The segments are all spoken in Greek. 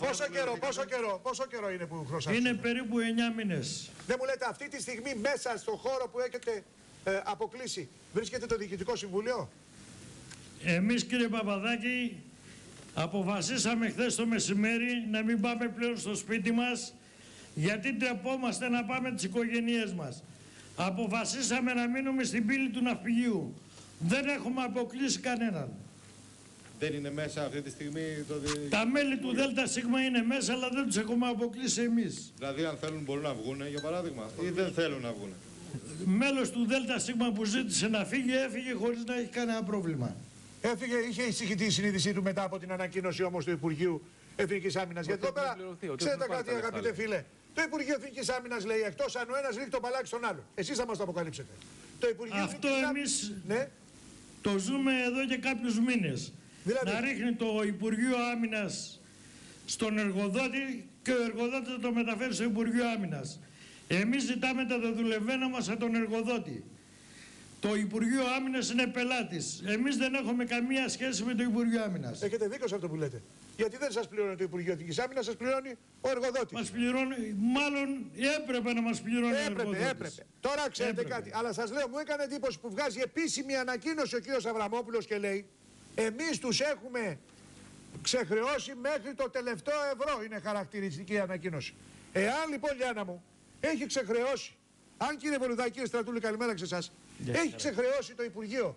Πόσο καιρό, πόσο καιρό, πόσο καιρό είναι που χρωστάτε. Είναι περίπου 9 μήνες. Δεν μου λέτε αυτή τη στιγμή μέσα στο χώρο που έχετε ε, αποκλείσει βρίσκεται το Διοικητικό Συμβούλιο; Εμείς κύριε Παπαδάκη αποφασίσαμε χθες το μεσημέρι να μην πάμε πλέον στο σπίτι μας γιατί τρεπόμαστε να πάμε τις οικογένειές μας. Αποφασίσαμε να μείνουμε στην πύλη του ναυπηγείου. Δεν έχουμε αποκλείσει κανέναν. Δεν είναι μέσα αυτή τη στιγμή το. δι- Τα μέλη του ΔΣ είναι μέσα αλλά δεν τους έχουμε αποκλείσει εμείς. Δηλαδή, αν θέλουν μπορούν να βγουν, για παράδειγμα, ή δεν θέλουν να βγουν. Μέλος του ΔΣ που ζήτησε να φύγει έφυγε χωρίς να έχει κανένα πρόβλημα. Έφυγε, είχε ησυχητή η συνείδησή του μετά από την ανακοίνωση όμως του Υπουργείου Εθνικής Άμυνας. Γιατί εδώ πέρα, ξέρετε κάτι, αγαπητέ φίλε, το Υπουργείο Εθνικής Άμυνας λέει εκτός αν ο ένας ρίχνει το παλάκι στον άλλο. Εσείς θα μας το αποκαλύψετε. Το Υπουργείο Αυτό Εθνικής εμείς- Άμυνας- Ναι, Το ζούμε εδώ και κάποιους μήνες. Δηλαδή; Να ρίχνει το Υπουργείο Άμυνας στον εργοδότη και ο εργοδότης θα το μεταφέρει στο Υπουργείο Άμυνας. Εμείς ζητάμε τα δεδουλευμένα μας από τον εργοδότη. Το Υπουργείο Άμυνας είναι πελάτης. Εμείς δεν έχουμε καμία σχέση με το Υπουργείο Άμυνας. έχετε δίκιο σε αυτό που λέτε. Γιατί δεν σας πληρώνει το Υπουργείο Εθνικής Άμυνας, σας πληρώνει ο εργοδότης. Μας πληρώνει, μάλλον έπρεπε να μας πληρώνει ο Έπρεπε, εργοδότης. έπρεπε. Τώρα ξέρετε Έπρεπε. κάτι. Αλλά σας λέω, μου έκανε εντύπωση που βγάζει επίσημη ανακοίνωση ο κύριος Αβραμόπουλος και λέει: Εμείς τους έχουμε ξεχρεώσει μέχρι το τελευταίο ευρώ. Είναι χαρακτηριστική η ανακοίνωση. Εάν λοιπόν, Λιάννα μου, έχει ξεχρεώσει, αν κύριε Βολουδάκη, κύριε Στρατούλη, καλημέρα και σε εσάς, έχει ξεχρεώσει το Υπουργείο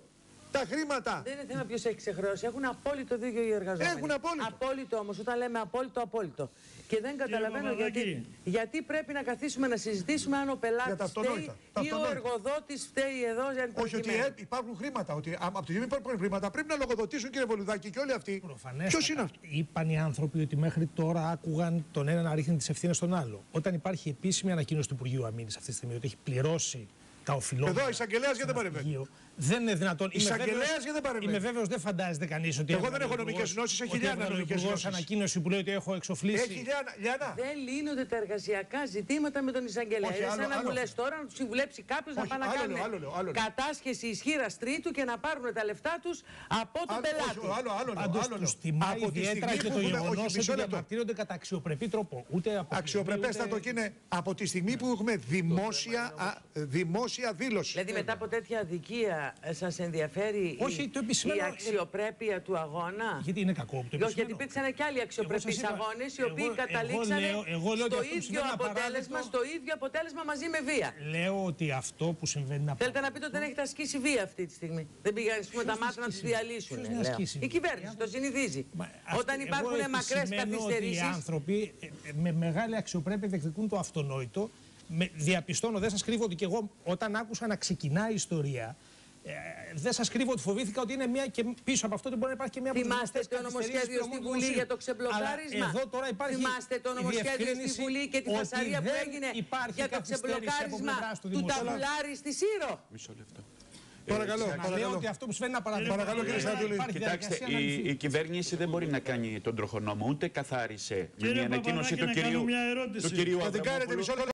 τα χρήματα. Δεν είναι θέμα ποιος έχει ξεχρεώσει. Έχουν απόλυτο δίκιο οι εργαζόμενοι. Έχουν απόλυτο. Απόλυτο όμως, όταν λέμε απόλυτο, απόλυτο. Και δεν καταλαβαίνω Παπαδάκη. γιατί, γιατί πρέπει να καθίσουμε να συζητήσουμε αν ο Για πελάτη τα φταίει αυτονόητα. Τα ή ο αυτονόητα. εργοδότης φταίει εδώ. για την Όχι ότι προκειμένου. ε, υπάρχουν χρήματα. Ότι α, από τη στιγμή που υπάρχουν χρήματα πρέπει να λογοδοτήσουν κύριε Βολουδάκη και όλοι αυτοί. Προφανέστατα. Ποιος είναι αυτός; Είπαν οι άνθρωποι ότι μέχρι τώρα άκουγαν τον ένα να ρίχνει τις ευθύνες στον άλλο. Όταν υπάρχει επίσημη ανακοίνωση του Υπουργείου Αμήνης αυτή τη στιγμή ότι έχει πληρώσει τα οφειλόμενα. Εδώ ο εισαγγελέας γιατί δεν στον παρεμβαίνει; Υπουργείο, Δεν είναι δυνατόν. Είμαι Εισαγγελέας βέβαιος- γιατί δεν παρεμβαίνει; Είμαι βέβαιος, δεν φαντάζεται κανείς ότι. Εγώ δεν έβγαλε έχω ο νομικές Υπουργός- γνώσεις, έχει ότι Λιάννα έβγαλε ο νομικές Υπουργός γνώσεις. ανακοίνωση που λέει ότι έχω εξοφλήσει. Έχει Λιάννα. Λιάννα; Δεν λύνονται τα εργασιακά ζητήματα με τον εισαγγελέα. Όχι, Είναι άλλο- σαν να άλλο. μου λε τώρα να τους συμβουλέψει κάποιος να Όχι, πάνε να άλλο κάνουν λέω, άλλο λέω, άλλο λέω. κατάσχεση ισχύρα τρίτου και να πάρουν τα λεφτά τους από τον Άλλο- πελάτη. όχι, άλλο, άλλο, λέω, Πάντως άλλο τους λέω. τιμάει Από τη ιδιαίτερα στιγμή και που το έχουμε- γεγονός όχι, ότι μισό λεπτό. διαμαρτύρονται κατά αξιοπρεπή τρόπο. Ούτε από Αξιοπρεπέστατο και είναι από τη στιγμή που έχουμε δημόσια, α, δημόσια δήλωση. Δηλαδή μετά από τέτοια αδικία σας ενδιαφέρει Όχι, η, το επισημαίνω- η αξιοπρέπεια του αγώνα; Γιατί είναι κακό που το Όχι, γιατί επισημαίνω. υπήρξαν και άλλοι αξιοπρεπεί Εγώ σας είπα, αγώνες οι εγώ- οποίοι εγώ καταλήξανε λέω- εγώ λέω ότι στο αυτό που ίδιο συμβαίνει είναι αποτέλεσμα, απαράδεκτο. στο ίδιο αποτέλεσμα μαζί με βία. Λέω ότι αυτό που συμβαίνει είναι Θέλετε να πείτε ότι δεν έχετε ασκήσει βία αυτή τη στιγμή; Δεν πήγαν ας πούμε, τα Ποιος μάτια να του ασκήσει; βία; διαλύσουν. Ποιος να λέω. ασκήσει Η βία; κυβέρνηση το συνηθίζει. Μα αυτό- Όταν υπάρχουν εγώ μακρές επισημαίνω Ότι οι καθυστερήσει. άνθρωποι ε, ε, με μεγάλη αξιοπρέπεια διεκδικούν το αυτονόητο. Με, διαπιστώνω, δεν σας κρύβω ότι και εγώ όταν άκουσα να ξεκινάει η ιστορία, ε, δεν σας κρύβω ότι φοβήθηκα ότι είναι μια και πίσω από αυτό ότι μπορεί να υπάρχει και μια Θυμάστε προσδοκιστές το καθυστερήσεις νομοσχέδιο στη πληρωμών Βουλή δημοσίου. για το ξεμπλοκάρισμα. Αλλά εδώ τώρα υπάρχει Θυμάστε το η νομοσχέδιο στη διευκρίνηση Βουλή και τη ότι φασαρία που δεν έγινε υπάρχει για το καθυστέρηση από ξεμπλοκάρισμα πλευράς του του δημοσίου. ταβουλάρι στη Σύρο. Παρακαλώ, Να λέω παρακαλώ. ότι αυτό που συμβαίνει είναι απαράδεκτο. Παρακαλώ, κύριε Στρατούλη. Υπάρχει Κοιτάξτε, διαδικασία να η, λυθεί. η κυβέρνηση δεν μπορεί να κάνει τον τροχονόμο, ούτε καθάρισε με Κύριε μια ανακοίνωση Παπαδάκη, του να κάνω κυρίου, μια ερώτηση. του κυρίου